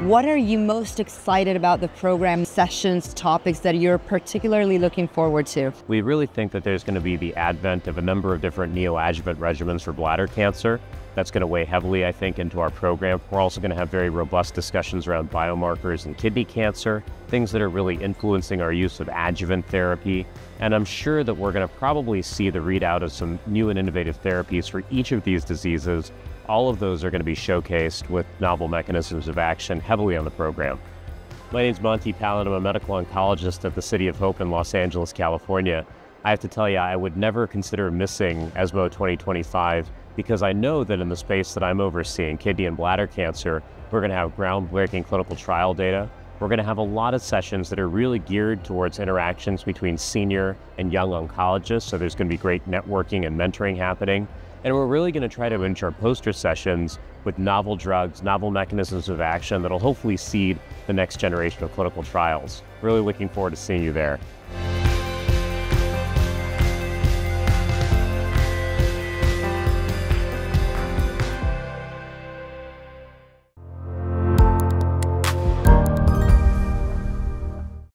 What are you most excited about the program sessions, topics that you're particularly looking forward to? We really think that there's going to be the advent of a number of different neoadjuvant regimens for bladder cancer. That's going to weigh heavily, I think, into our program. We're also going to have very robust discussions around biomarkers and kidney cancer, things that are really influencing our use of adjuvant therapy. And I'm sure that we're going to probably see the readout of some new and innovative therapies for each of these diseases all of those are going to be showcased with novel mechanisms of action heavily on the program. My name is Monty Pallin. I'm a medical oncologist at the City of Hope in Los Angeles, California. I have to tell you, I would never consider missing ESMO 2025 because I know that in the space that I'm overseeing, kidney and bladder cancer, we're going to have groundbreaking clinical trial data. We're going to have a lot of sessions that are really geared towards interactions between senior and young oncologists. So there's going to be great networking and mentoring happening. And we're really going to try to ensure poster sessions with novel drugs, novel mechanisms of action that'll hopefully seed the next generation of clinical trials. Really looking forward to seeing you there.